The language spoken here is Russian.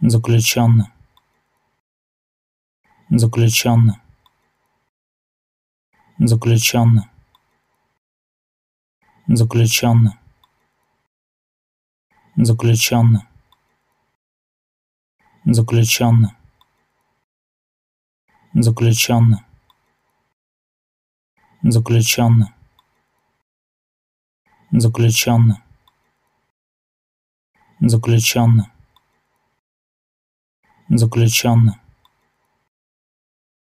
заключённо заключённо заключённо заключённо заключённо заключённо заключённо заключённо заключённо заключённо заключенным